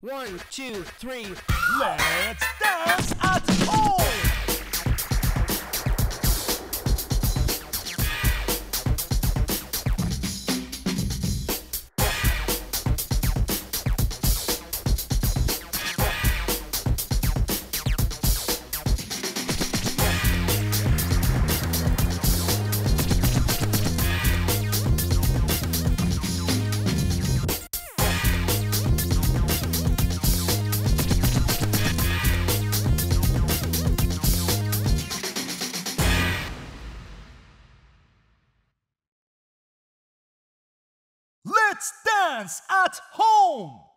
One, two, three. Let's Let's dance at home!